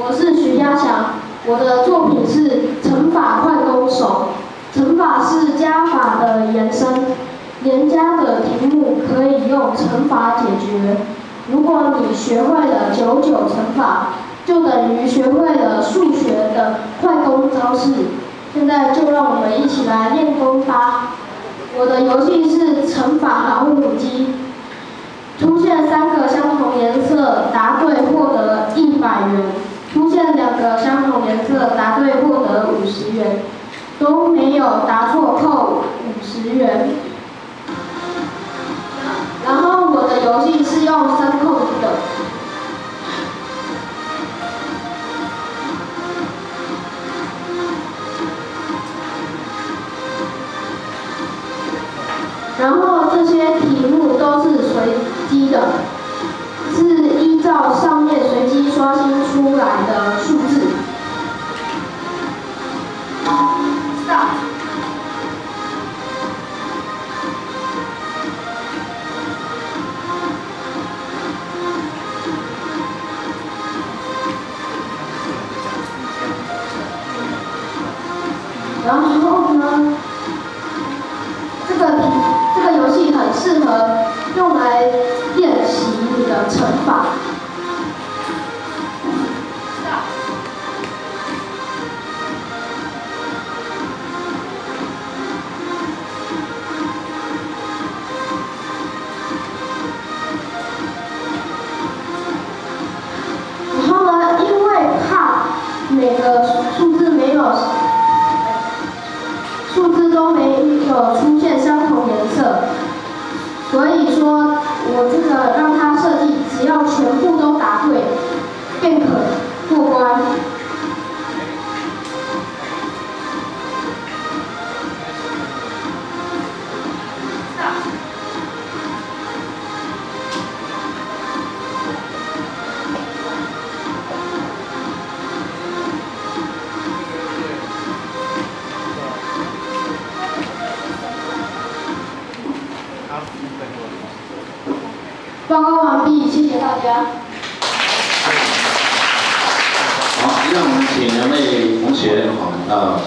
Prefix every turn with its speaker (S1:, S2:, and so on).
S1: 我是徐家祥，我的作品是乘法快攻手。乘法是加法的延伸，连加的题目可以用乘法解决。如果你学会了九九乘法，就等于学会了数学的快攻招式。现在就让我们一起来练功吧。我的游戏是游戏是用声控的。然后这些题目都是随机的，是依照上后呢，这个这个游戏很适合用来练习你的乘法。出现相同颜色，所以说我这个让报告完毕，谢谢大家。
S2: 好，让我们请两位同学啊。